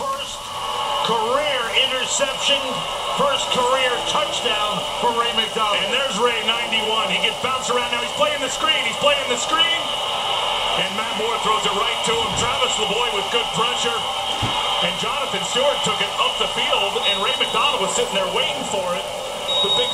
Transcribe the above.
First career interception, first career touchdown for Ray McDonald. And there's Ray, 91. He gets bounced around now. He's playing the screen. He's playing the screen. And Matt Moore throws it right to him. Travis LaBoy with good pressure. And Jonathan Stewart took it up the field, and Ray McDonald was sitting there waiting for it. The big